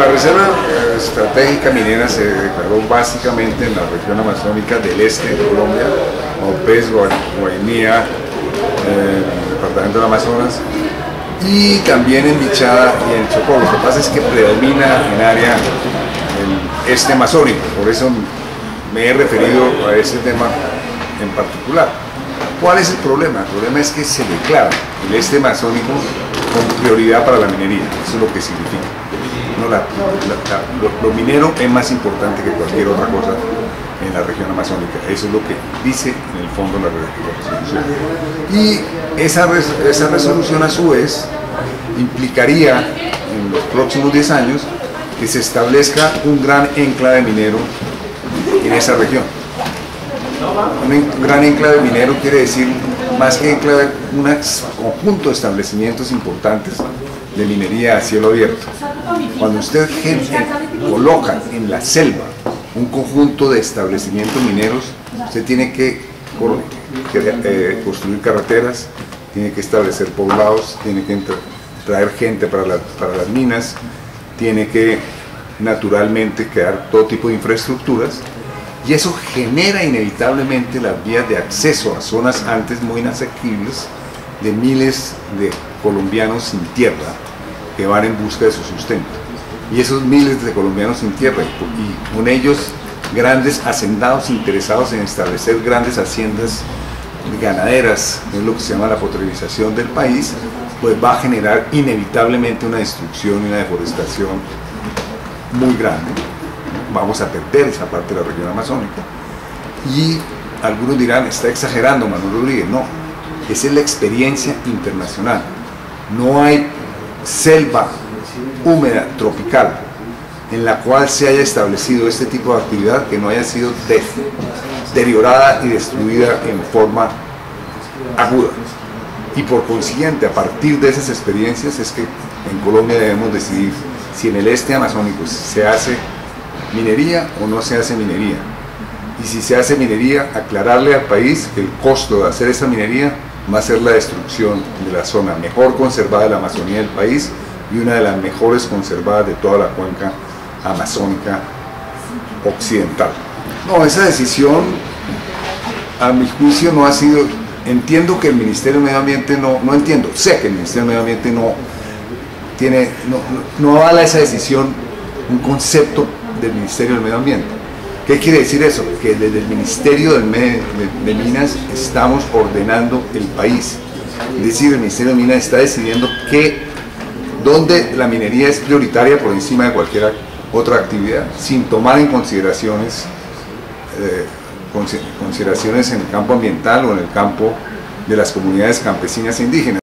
la reserva eh, estratégica minera se declaró básicamente en la región amazónica del este de Colombia, Opez, Guainía, eh, el departamento del Amazonas, y también en Bichada y en Chocó. Lo que pasa es que predomina en área el este amazónico, por eso me he referido a ese tema en particular. ¿Cuál es el problema? El problema es que se declara el este amazónico con prioridad para la minería, eso es lo que significa. Lo, minero es más importante que cualquier otra cosa en la región amazónica, eso es lo que dice en el fondo la resolución. Y esa, esa resolución a su vez implicaría en los próximos 10 años que se establezca un gran enclave minero en esa región. Un gran enclave minero quiere decir más que enclave, un conjunto de establecimientos importantes de minería a cielo abierto. Cuando usted coloca en la selva un conjunto de establecimientos mineros, usted tiene que, eh, construir carreteras, tiene que establecer poblados, tiene que traer gente para, para las minas, tiene que naturalmente crear todo tipo de infraestructuras y eso genera inevitablemente las vías de acceso a zonas antes muy inaccesibles de miles de colombianos sin tierra que van en busca de su sustento. Y esos miles de colombianos sin tierra y con ellos grandes hacendados interesados en establecer grandes haciendas ganaderas, es lo que se llama la potrebización del país, pues va a generar inevitablemente una destrucción y una deforestación muy grande vamos a perder esa parte de la región amazónica. Y algunos dirán, está exagerando Manuel Rodríguez. No, esa es la experiencia internacional. No hay selva húmeda tropical en la cual se haya establecido este tipo de actividad que no haya sido deteriorada y destruida en forma aguda. Y por consiguiente, a partir de esas experiencias es que en Colombia debemos decidir si en el este amazónico se hace minería o no se hace minería. Y si se hace minería, aclararle al país el costo de hacer esa minería va a ser la destrucción de la zona mejor conservada de la Amazonía del país y una de las mejores conservadas de toda la cuenca amazónica occidental. No, esa decisión, a mi juicio, no ha sido... Entiendo que el Ministerio de Medio Ambiente no, no entiendo, sé que el Ministerio de Medio Ambiente no tiene, no, no avala esa decisión, un concepto del Ministerio del Medio Ambiente. ¿Qué quiere decir eso? Que desde el Ministerio de, Minas estamos ordenando el país. Es decir, el Ministerio de Minas está decidiendo que, dónde la minería es prioritaria por encima de cualquier otra actividad, sin tomar en consideraciones, eh, consideraciones en el campo ambiental o en el campo de las comunidades campesinas e indígenas.